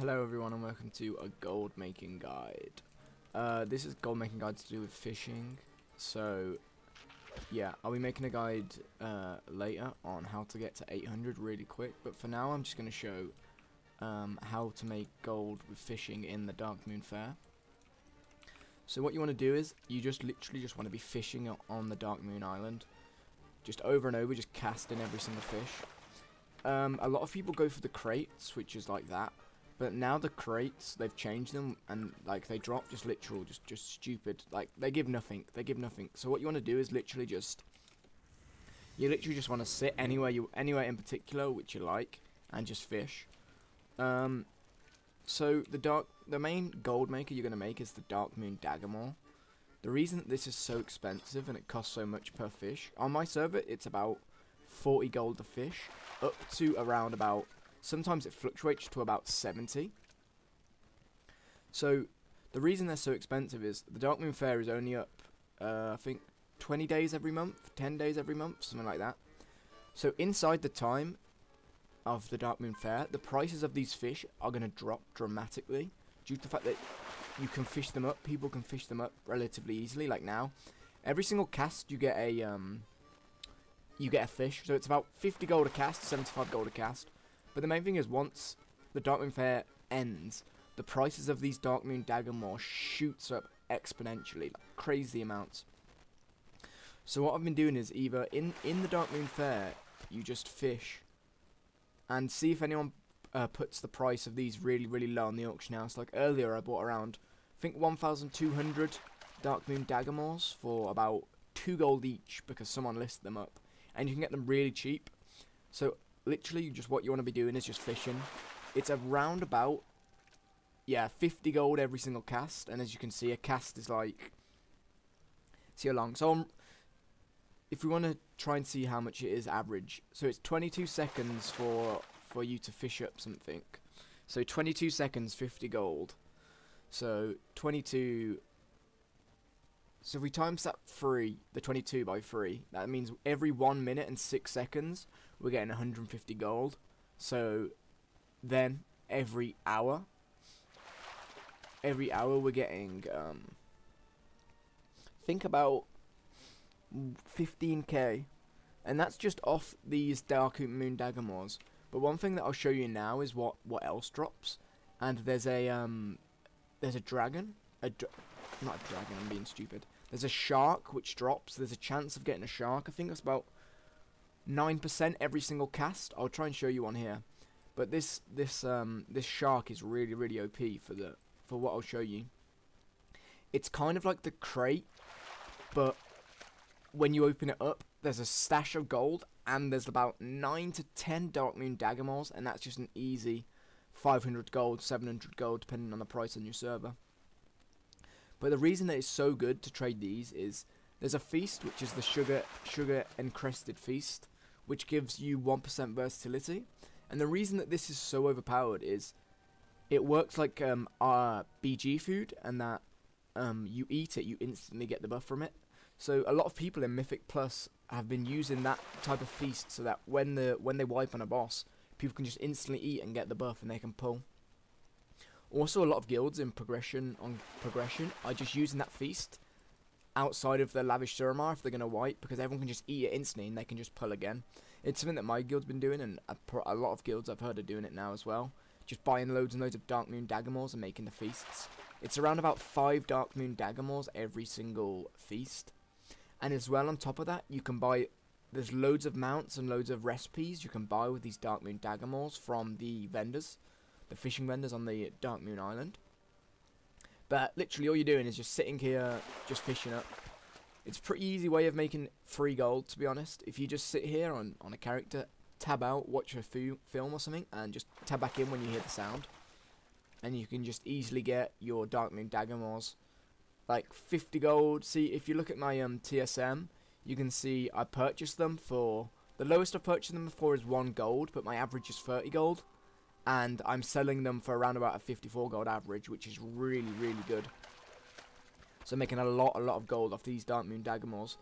Hello everyone and welcome to a gold making guide. Uh, this is gold making guide to do with fishing. So yeah, I'll be making a guide uh, later on how to get to 800 really quick. But for now I'm just going to show um, how to make gold with fishing in the Darkmoon Faire. So what you want to do is you just literally just want to be fishing on the Darkmoon Island. Just over and over, just casting every single fish. Um, a lot of people go for the crates, which is like that. But now the crates, they've changed them, and like they drop just literal, just just stupid. Like they give nothing. They give nothing. So what you want to do is literally just, you literally just want to sit anywhere you anywhere in particular which you like, and just fish. Um, so the dark, the main gold maker you're gonna make is the Darkmoon Daggermaw. The reason this is so expensive and it costs so much per fish on my server, it's about 40 gold a fish, up to around about Sometimes it fluctuates to about 70. So the reason they're so expensive is the Darkmoon Faire is only up, uh, I think, 20 days every month, 10 days every month, something like that. So inside the time of the Darkmoon Faire, the prices of these fish are going to drop dramatically due to the fact that you can fish them up. People can fish them up relatively easily. Like now, every single cast you get a um, you get a fish. So it's about 50 gold a cast, 75 gold a cast. But the main thing is once the Darkmoon Faire ends, the prices of these Dark Darkmoon Daggermaw shoots up exponentially, like crazy amounts. So what I've been doing is either in in the Darkmoon Fair, you just fish and see if anyone uh, puts the price of these really really low on the auction house. Like earlier, I bought around I think 1,200 Dark Darkmoon Daggermaws for about two gold each because someone listed them up, and you can get them really cheap. So literally just what you want to be doing is just fishing. It's around about, yeah, 50 gold every single cast, and as you can see, a cast is like, see how long. So um, if we want to try and see how much it is average, so it's 22 seconds for for you to fish up something. So 22 seconds, 50 gold. So 22 so if we times that 3, the 22 by 3, that means every 1 minute and 6 seconds, we're getting 150 gold. So then every hour, every hour we're getting, um, think about 15k. And that's just off these Darkmoon Daggermaws. But one thing that I'll show you now is what, what else drops. And there's a, um, there's a dragon. A not a dragon, I'm being stupid. There's a shark which drops. There's a chance of getting a shark. I think that's about 9% every single cast. I'll try and show you one here. But this this um this shark is really really OP for the for what I'll show you. It's kind of like the crate, but when you open it up, there's a stash of gold and there's about 9 to 10 Darkmoon Daggermaws and that's just an easy 500 gold, 700 gold depending on the price on your server. But the reason that it's so good to trade these is there's a feast which is the sugar sugar encrusted feast, which gives you 1% versatility. And the reason that this is so overpowered is it works like um, our BG food, and that um, you eat it, you instantly get the buff from it. So a lot of people in Mythic Plus have been using that type of feast so that when the when they wipe on a boss, people can just instantly eat and get the buff, and they can pull. Also, a lot of guilds in progression on progression are just using that feast outside of the lavish Suramar if they're going to wipe because everyone can just eat it instantly and they can just pull again. It's something that my guild's been doing and a, a lot of guilds I've heard are doing it now as well. Just buying loads and loads of Darkmoon Daggermaws and making the feasts. It's around about 5 Darkmoon Daggermaws every single feast. And as well on top of that, you can buy... There's loads of mounts and loads of recipes you can buy with these Darkmoon Daggermaws from the vendors the fishing vendors on the Darkmoon Island. Literally all you're doing is just sitting here, just fishing up. It's a pretty easy way of making free gold, to be honest. If you just sit here on, on a character, tab out, watch a film or something, and just tab back in when you hear the sound. And you can just easily get your Darkmoon Daggermaws. Like 50 gold. See, if you look at my um, TSM, you can see I purchased them for... The lowest I've purchased them for is 1 gold, but my average is 30 gold and I'm selling them for around about a 54 gold average, which is really, really good. So making a lot, a lot of gold off these Darkmoon Daggermaws.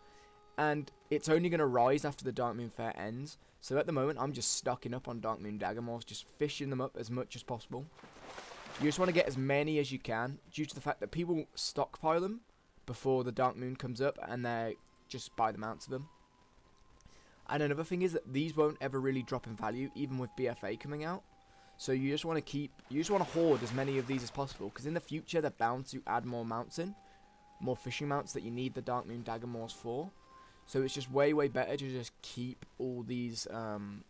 And it's only going to rise after the Darkmoon Faire ends. So at the moment, I'm just stocking up on Darkmoon Daggermaws, just fishing them up as much as possible. You just want to get as many as you can, due to the fact that people stockpile them before the Dark Moon comes up, and they just buy them out to them. And another thing is that these won't ever really drop in value, even with BFA coming out. So you just want to keep, you just want to hoard as many of these as possible, because in the future they're bound to add more mounts in, more fishing mounts that you need the Darkmoon Daggermaws for. So it's just way, way better to just keep all these um,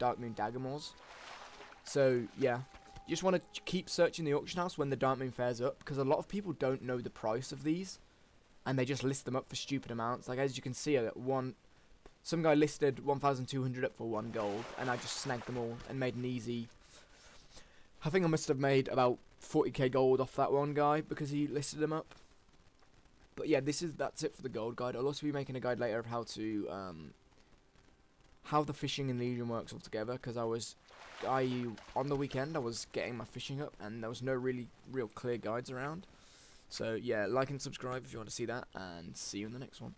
Darkmoon Daggermaws. So yeah, you just want to keep searching the auction house when the Darkmoon Faire's up, because a lot of people don't know the price of these, and they just list them up for stupid amounts. Like as you can see, at one, some guy listed 1,200 up for one gold, and I just snagged them all and made an easy. I think I must have made about 40k gold off that one guy because he listed them up. But yeah, this is that's it for the gold guide. I'll also be making a guide later of how to um, how the fishing in Legion works altogether because I was I on the weekend I was getting my fishing up and there was no really real clear guides around. So yeah, like and subscribe if you want to see that and see you in the next one.